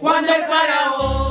Cuando el faraón